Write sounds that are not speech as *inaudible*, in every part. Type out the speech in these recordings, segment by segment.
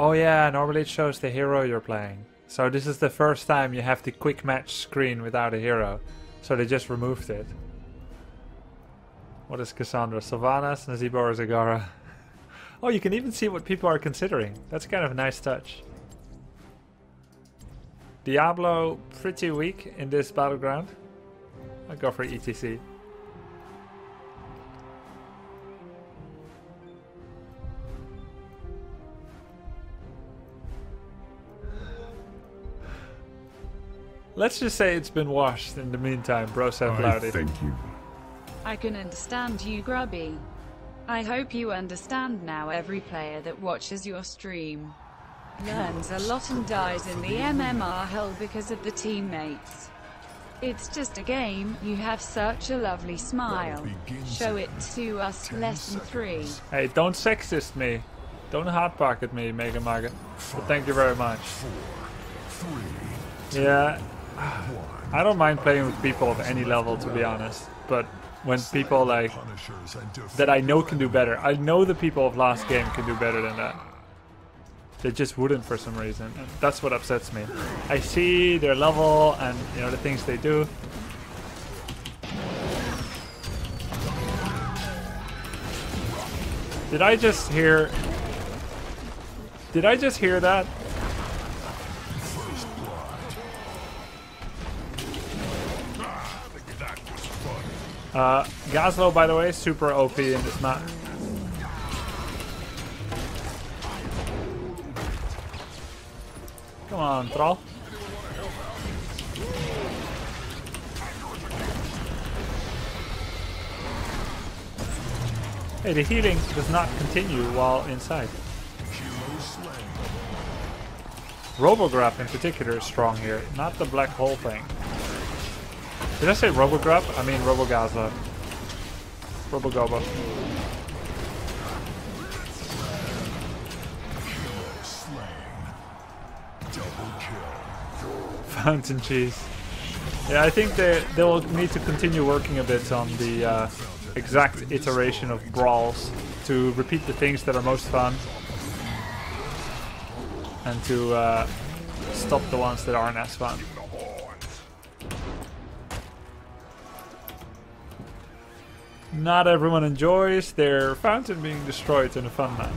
Oh yeah, normally it shows the hero you're playing. So this is the first time you have the quick match screen without a hero. So they just removed it. What is Cassandra? Sylvanas, Nazeebo or Zagara? *laughs* Oh, you can even see what people are considering. That's kind of a nice touch. Diablo, pretty weak in this battleground. I'll go for ETC. Let's just say it's been washed in the meantime, bro said I Loudy. thank you. I can understand you, Grubby. I hope you understand now every player that watches your stream learns a lot and dies in the MMR hell because of the teammates. It's just a game, you have such a lovely smile. Show it to us less than three. Hey, don't sexist me. Don't hot pocket me, Mega Maga. But thank you very much. Yeah, I don't mind playing with people of any level, to be honest. But when people like that I know can do better, I know the people of last game can do better than that. They just wouldn't for some reason. And that's what upsets me. I see their level and you know the things they do. Did I just hear? Did I just hear that? Uh, by the way, super OP in this map. Come on, troll. Hey, the healing does not continue while inside. Robograb in particular is strong here, not the black hole thing. Did I say Robograb? I mean Robogaza. Robogoba. Fountain cheese. Yeah, I think they they'll need to continue working a bit on the uh, exact iteration of brawls to repeat the things that are most fun and to uh, stop the ones that aren't as fun. Not everyone enjoys their fountain being destroyed in a fun map.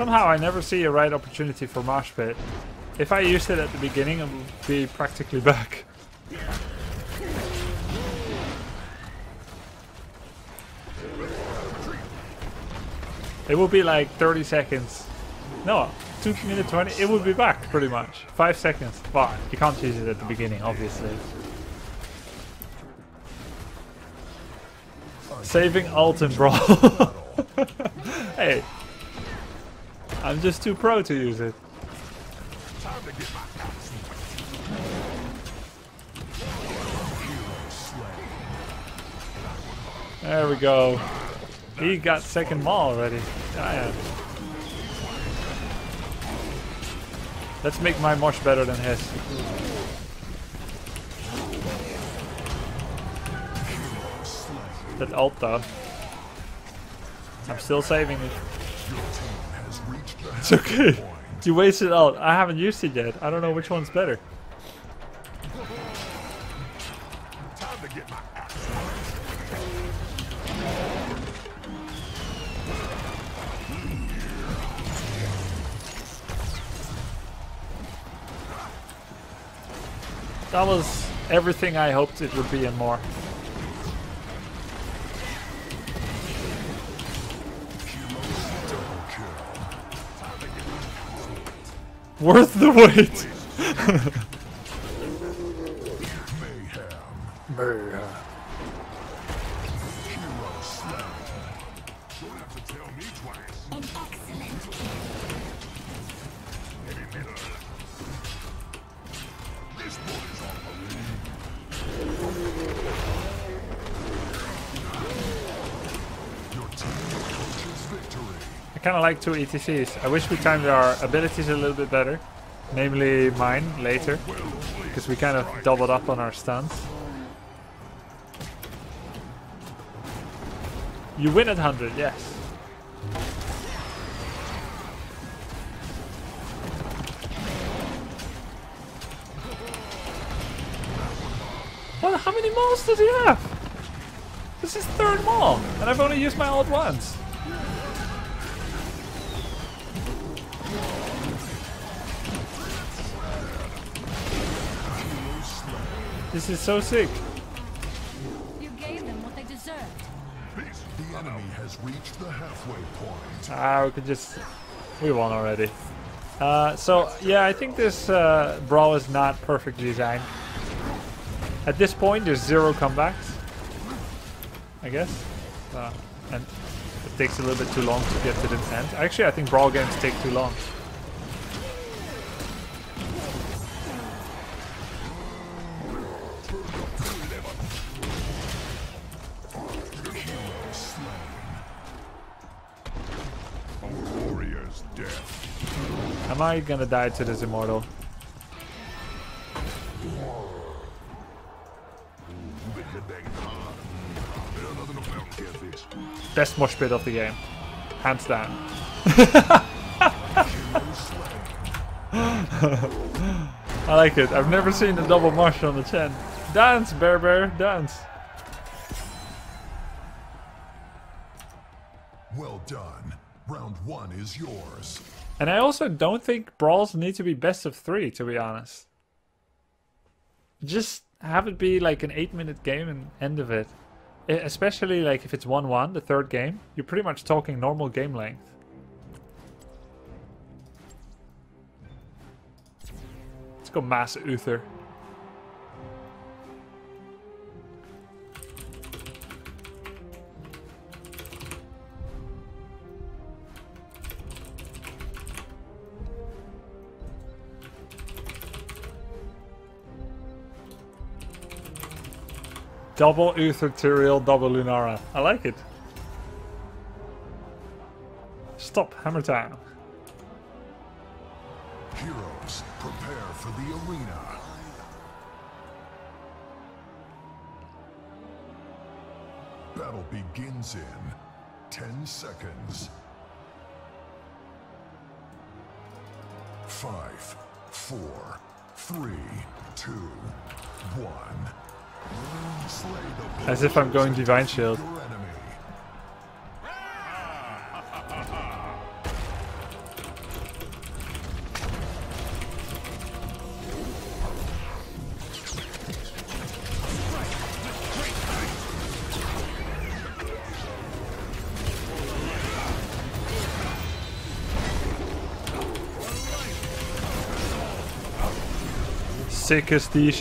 Somehow I never see a right opportunity for Mosh Pit. If I used it at the beginning, it would be practically *laughs* back. It would be like 30 seconds. No, 2 minute 20. It would be back pretty much. 5 seconds. But you can't use it at the beginning, obviously. Saving and brawl. *laughs* hey, I'm just too pro to use it. There we go. He got second maul already. Ah, Damn. Let's make my mosh better than his. That ult though. I'm still saving it. It's okay. You wasted out. I haven't used it yet. I don't know which one's better. That was everything I hoped it would be and more. Worth the wait. Mayhem. An kind of like two ETCs. I wish we timed our abilities a little bit better. Namely mine later. Because we kind of doubled up on our stuns. You win at 100, yes. What, how many mauls does he have? This is third maul, and I've only used my ult once. This is so sick. You gave them what they deserved. The enemy has reached the halfway point. Ah, we could just... We won already. Uh, so, yeah, I think this uh, brawl is not perfectly designed. At this point, there's zero comebacks. I guess. Uh, and it takes a little bit too long to get to the end. Actually, I think brawl games take too long. Am I gonna die to this immortal? Best mosh pit of the game. Hands down. *laughs* I like it. I've never seen a double mosh on the Chen. Dance, Bear Bear, dance. Well done. Round one is yours. And I also don't think brawls need to be best of three, to be honest. Just have it be like an eight minute game and end of it. Especially like if it's 1 1, the third game, you're pretty much talking normal game length. Let's go Mass Uther. Double Uther Tyrael, double Lunara. I like it. Stop, hammer time. Heroes, prepare for the arena. Battle begins in 10 seconds. Five, four, three, two, one. As if I'm going Divine Shield. Sickest D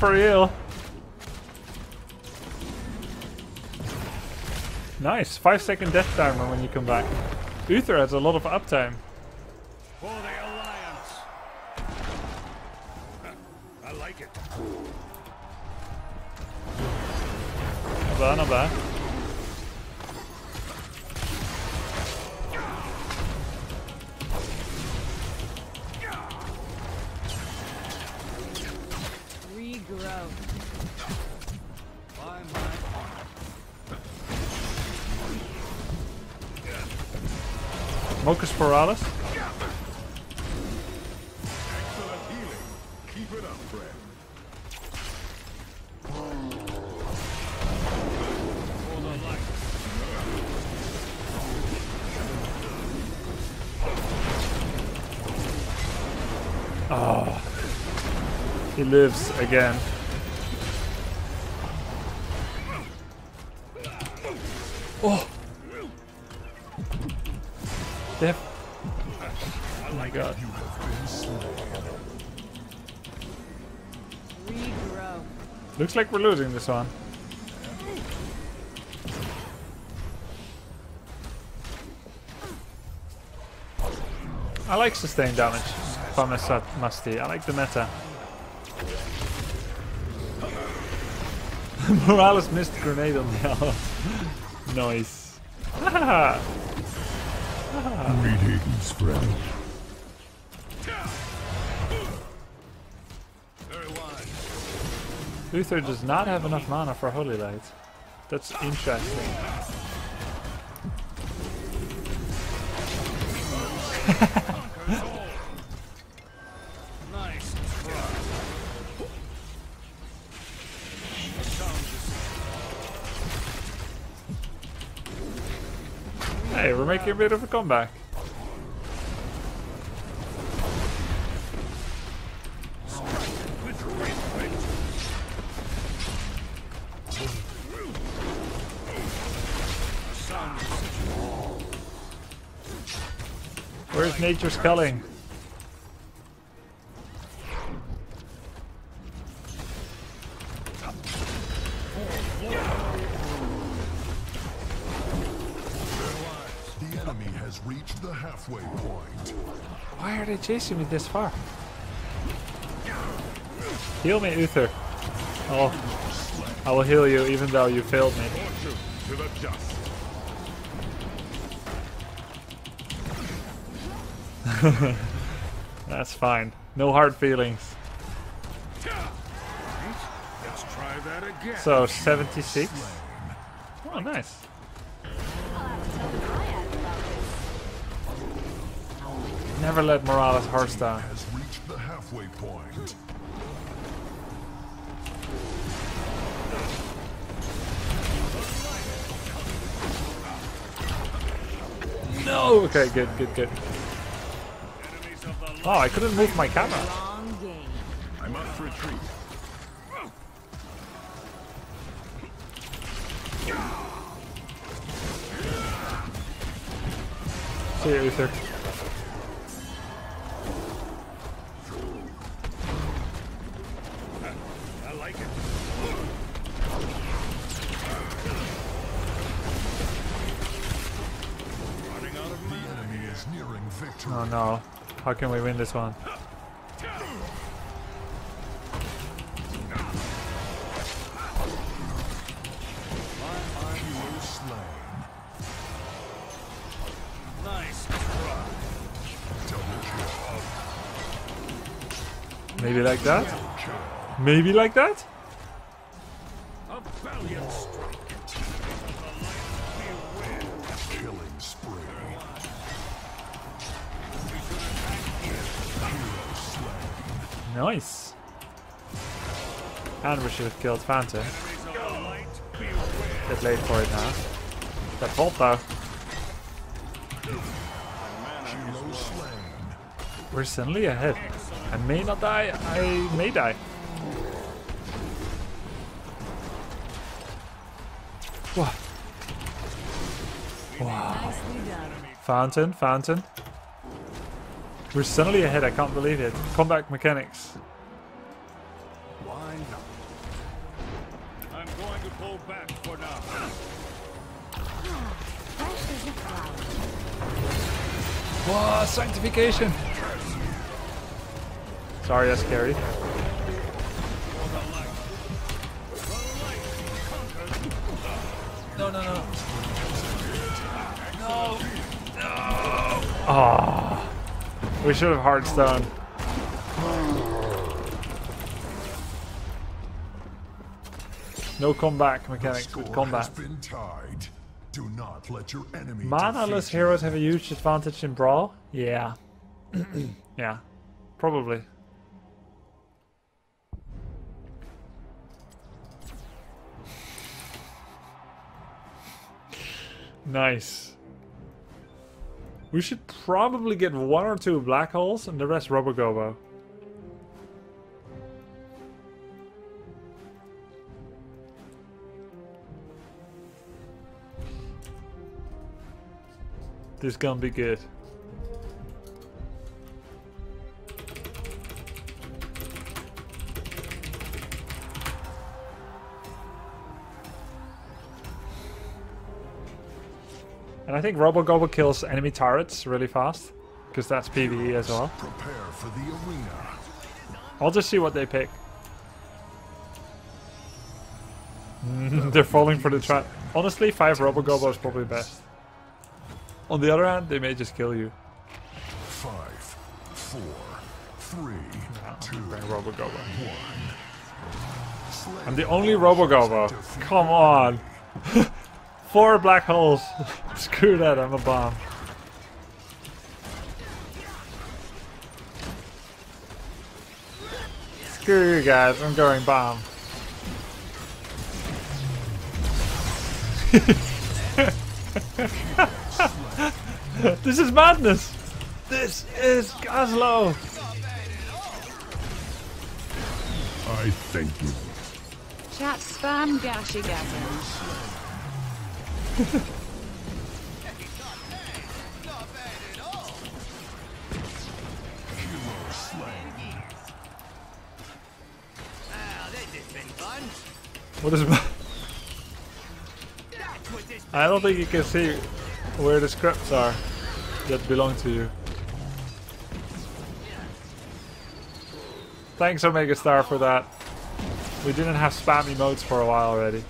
for real. Nice, 5 second death timer when you come back. Uther has a lot of uptime. For the Alliance. I like it. Not bad, not bad. Mocus it up, friend. He lives again. Oh! Oh my god. Looks like we're losing this one. I like sustained damage from a musty. I like the meta. *laughs* Morales missed grenade on the hour. *laughs* nice. *laughs* Greetings, friend. Very wise. Uther does not have enough mana for Holy Light. That's interesting. *laughs* A bit of a comeback. Where's nature's culling? Has reached the halfway point. Why are they chasing me this far? Heal me, Uther. Oh, I will heal you even though you failed me. Fortune to the dust. That's fine. No hard feelings. Let's try that again. So 76. Oh, nice. Never let Morales horse down. Has reached the halfway point. No. Okay, good, good, good. Enemies of the Oh, I couldn't move my camera. Long game. I must retreat. See you, Uther. Victory. Oh no. How can we win this one? Hero slain. Nice try. Double kill. Maybe like that? Maybe like that? Nice. And we should have killed Phantom. Bit late for it now. That vault though. We're suddenly ahead. I may not die, I may die. Wow. Done. Fountain, fountain. We're suddenly ahead, I can't believe it. Combat mechanics. Why not? I'm going to pull back for now. Fresh as a flower. Wow, sanctification! Sorry, that's scary. For the light. The light conquers No, no, no. No. No. Ah. We should have Hearthstone. No comeback mechanics with combat. Do not let your enemy Mana-less heroes have a huge advantage in Brawl? Yeah. *clears throat* yeah. Probably. Nice. We should probably get one or two black holes and the rest Robogobo. This gonna be good. I think Robogobo kills enemy turrets really fast. because that's PvE as well. Prepare for the arena. I'll just see what they pick. *laughs* They're falling for the trap. Honestly, five Robogobo is probably best. On the other hand, they may just kill you. Five, four, three, two, Bring Robogobo. one. I'm the only Robogobo. Come on. *laughs* Four black holes. *laughs* Screw that, I'm a bomb. Screw you guys, I'm going bomb. *laughs* this is madness! This is Gazlowe! I thank you. Chat spam Gashigasm. What is I don't think you can see where the scripts are that belong to you. Thanks Omega Star for that. We didn't have spam emotes for a while already.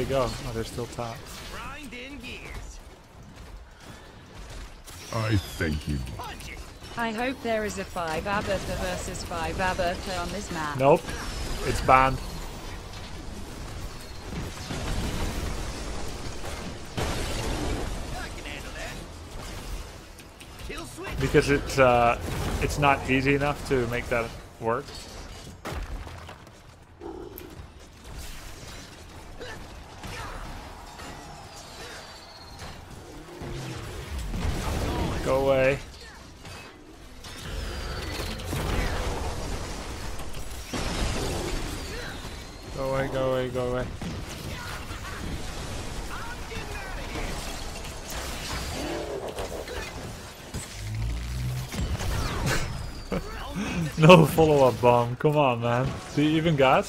They go? Oh, they're still top. I thank you. I hope there is a 5 Abathur versus 5 Abathur on this map. Nope, it's banned. Because it's uh, it's not easy enough to make that work. *laughs* no follow-up bomb. Come on, man. See, even got?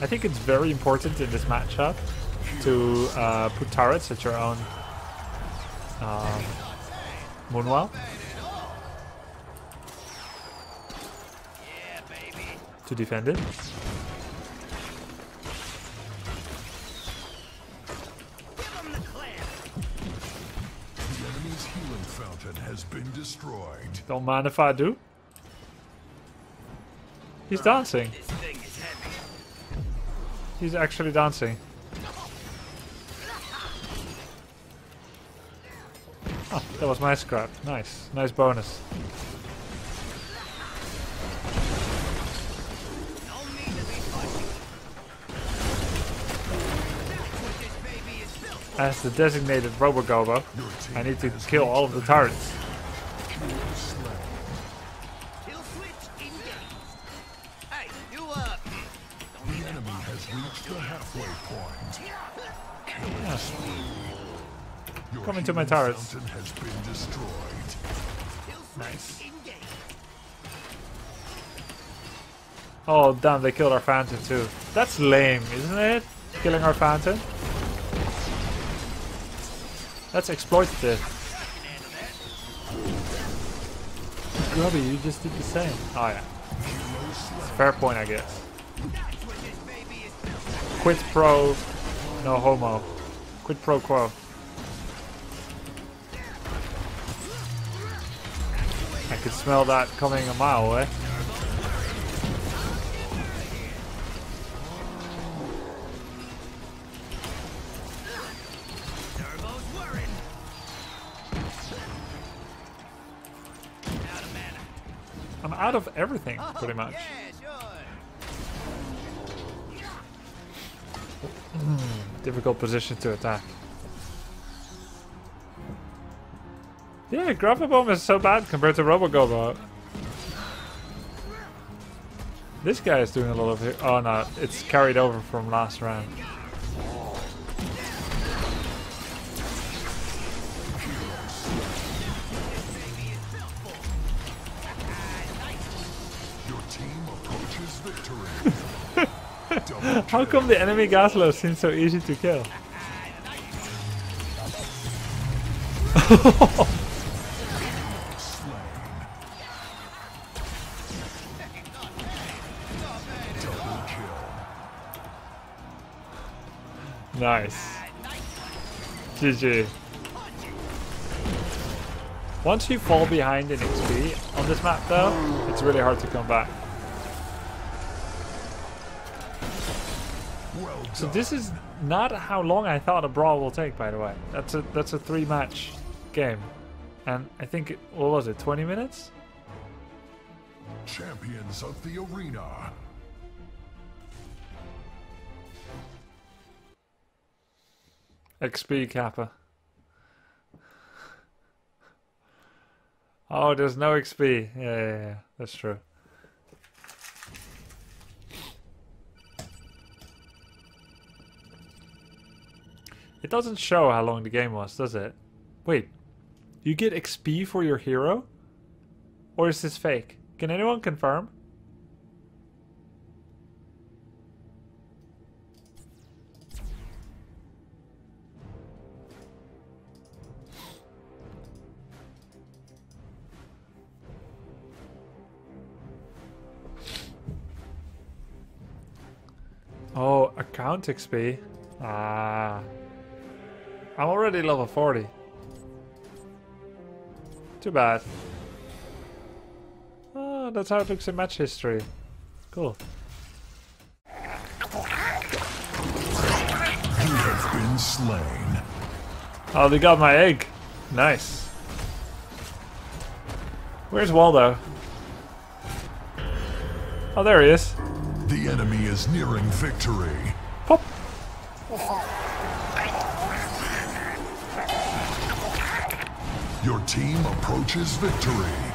I think it's very important in this matchup to uh, put turrets at your own um, Moonwell. To defend it. Don't mind if I do. He's dancing. He's actually dancing. Oh, that was my scrap. Nice. Nice bonus. As the designated Robogobo, I need to kill all of the turrets. Spree. Your Coming to my healing turrets. Has been destroyed. Nice. Oh damn, they killed our fountain too. That's lame, isn't it? Killing our fountain. That's exploitative. Grubby, you just did the same. Oh yeah. Fair point, I guess. Quid pro, no homo. Quid pro quo. Could smell that coming a mile away. I'm out of everything, pretty much. Hmm, difficult position to attack. Yeah, Grapple Bomb is so bad compared to Robo Gobot. This guy is doing a lot of... Oh no, it's carried over from last round. *laughs* How come the enemy Gazlowe seems so easy to kill? *laughs* *laughs* Nice. GG. Once you fall behind in XP on this map though, it's really hard to come back. So this is not how long I thought a brawl will take, by the way. That's a that's a three match game, and I think it, what was it, 20 minutes? Champions of the arena. XP Kappa. Oh, there's no XP. Yeah, yeah, yeah, that's true. It doesn't show how long the game was, does it? Wait, you get XP for your hero? Or is this fake? Can anyone confirm? Account XP. Ah. I'm already level 40. Too bad. Oh, that's how it looks in match history. Cool. You have been slain. Oh, they got my egg. Nice. Where's Waldo? Oh, there he is. The enemy is nearing victory. Your team approaches victory.